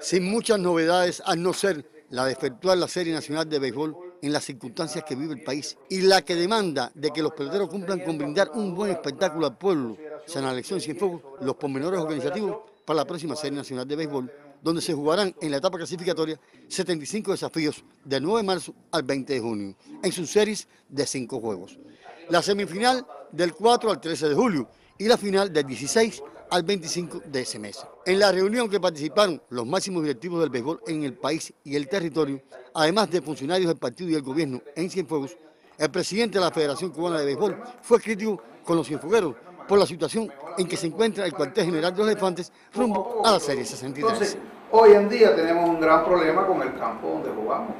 sin muchas novedades, al no ser la de efectuar la Serie Nacional de Béisbol en las circunstancias que vive el país y la que demanda de que los peloteros cumplan con brindar un buen espectáculo al pueblo, San Elección Cienfuegos, los pormenores organizativos para la próxima Serie Nacional de Béisbol, donde se jugarán en la etapa clasificatoria 75 desafíos del 9 de marzo al 20 de junio, en sus series de 5 juegos. La semifinal del 4 al 13 de julio y la final del 16 al 25 de ese mes. En la reunión que participaron los máximos directivos del béisbol en el país y el territorio, además de funcionarios del partido y del gobierno en Cienfuegos, el presidente de la Federación Cubana de Béisbol fue crítico con los cienfuegueros por la situación en que se encuentra el cuartel general de los elefantes rumbo a la Serie 63. Entonces, hoy en día tenemos un gran problema con el campo donde jugamos.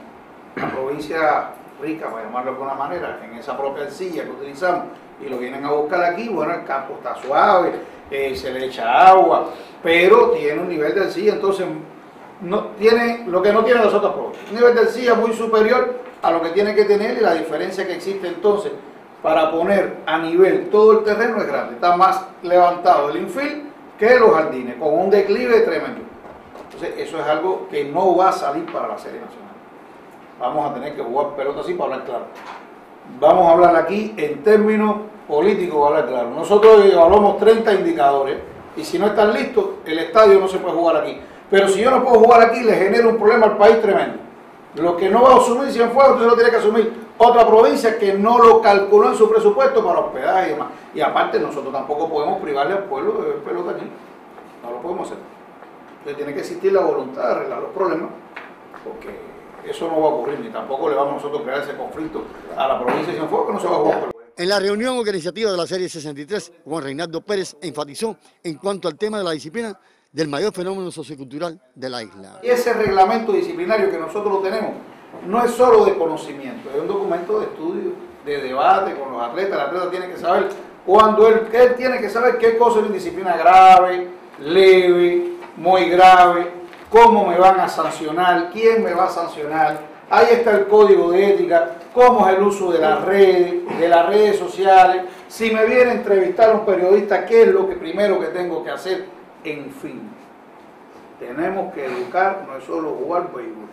La provincia rica, para llamarlo de alguna manera, en esa propia silla que utilizamos y lo vienen a buscar aquí, bueno, el campo está suave, eh, se le echa agua, pero tiene un nivel de arcilla, entonces no, tiene lo que no tienen los otros provincias, un nivel de arcilla muy superior a lo que tiene que tener y la diferencia que existe entonces para poner a nivel todo el terreno es grande, está más levantado el infield que los jardines, con un declive tremendo. Entonces eso es algo que no va a salir para la Serie Nacional. Vamos a tener que jugar pelota así para hablar claro. Vamos a hablar aquí en términos políticos, hablar claro. Nosotros evaluamos 30 indicadores y si no están listos, el estadio no se puede jugar aquí. Pero si yo no puedo jugar aquí, le genero un problema al país tremendo. Lo que no va a asumir Cienfuegos, entonces lo tiene que asumir otra provincia que no lo calculó en su presupuesto para hospedaje y demás. Y aparte, nosotros tampoco podemos privarle al pueblo de pelota aquí. No lo podemos hacer. Entonces tiene que existir la voluntad de arreglar los problemas, porque eso no va a ocurrir, ni tampoco le vamos nosotros a crear ese conflicto a la provincia de Cienfuegos, que no se va a jugar. En la reunión organizativa de la Serie 63, Juan Reinaldo Pérez enfatizó en cuanto al tema de la disciplina del mayor fenómeno sociocultural de la isla. Y ese reglamento disciplinario que nosotros lo tenemos no es solo de conocimiento, es un documento de estudio, de debate con los atletas. El atleta tiene que saber cuando él, él tiene que saber qué cosa es indisciplina grave, leve, muy grave, cómo me van a sancionar, quién me va a sancionar. Ahí está el código de ética, cómo es el uso de las redes, de las redes sociales. Si me viene a entrevistar un periodista, ¿qué es lo que primero que tengo que hacer? En fin, tenemos que educar, no es solo jugar béisbol.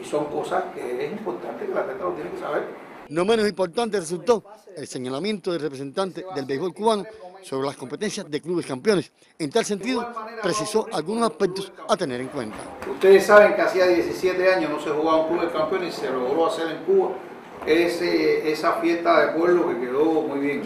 Y son cosas que es importante que la gente lo tiene que saber. No menos importante resultó el señalamiento del representante del béisbol cubano sobre las competencias de clubes campeones. En tal sentido, precisó algunos aspectos a tener en cuenta. Ustedes saben que hacía 17 años no se jugaba un club de campeones y se logró hacer en Cuba. Ese, esa fiesta de pueblo que quedó muy bien.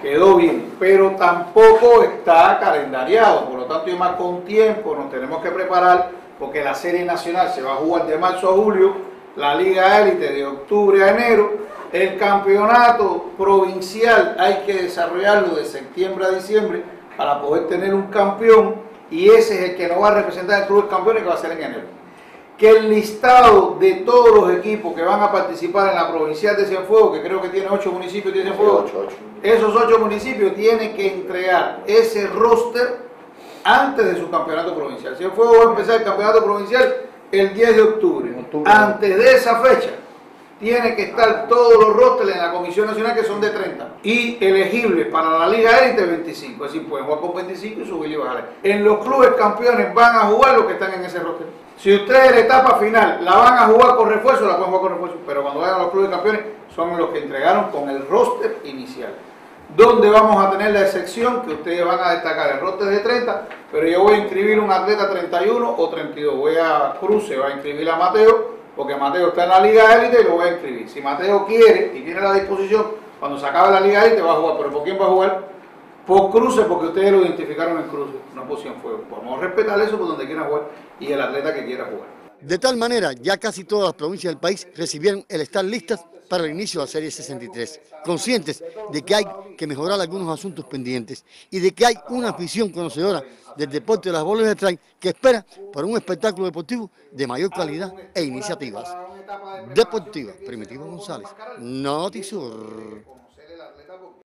Quedó bien, pero tampoco está calendariado, por lo tanto, y más con tiempo, nos tenemos que preparar porque la serie nacional se va a jugar de marzo a julio, la liga élite de octubre a enero, el campeonato provincial hay que desarrollarlo de septiembre a diciembre para poder tener un campeón y ese es el que nos va a representar el club de campeones que va a ser en enero. Que el listado de todos los equipos que van a participar en la provincial de Cienfuegos, que creo que tiene ocho municipios de Cienfuegos, esos ocho municipios tienen que entregar ese roster antes de su campeonato provincial. Cienfuegos va a empezar el campeonato provincial el 10 de octubre. Antes de esa fecha, tiene que estar todos los rosters en la Comisión Nacional que son de 30 y elegibles para la Liga Élite 25, es decir, pueden jugar con 25 y subir y bajar. En los clubes campeones van a jugar los que están en ese roster. Si ustedes en la etapa final la van a jugar con refuerzo, la pueden jugar con refuerzo, pero cuando vayan a los clubes campeones son los que entregaron con el roster inicial. Donde vamos a tener la excepción que ustedes van a destacar el roster de 30, pero yo voy a inscribir un atleta 31 o 32. Voy a cruce, va a inscribir a Mateo, porque Mateo está en la Liga Élite y lo voy a inscribir. Si Mateo quiere y tiene la disposición, cuando se acabe la Liga Élite va a jugar, pero ¿por quién va a jugar? por cruce, porque ustedes lo identificaron en cruce, no por fuego. Podemos respetar eso por donde quiera jugar y el atleta que quiera jugar. De tal manera, ya casi todas las provincias del país recibieron el estar listas para el inicio de la Serie 63, conscientes de que hay que mejorar algunos asuntos pendientes y de que hay una afición conocedora del deporte de las bolas de strike que espera por un espectáculo deportivo de mayor calidad e iniciativas. Deportiva, Primitivo González, Notisur.